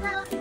감사합니다.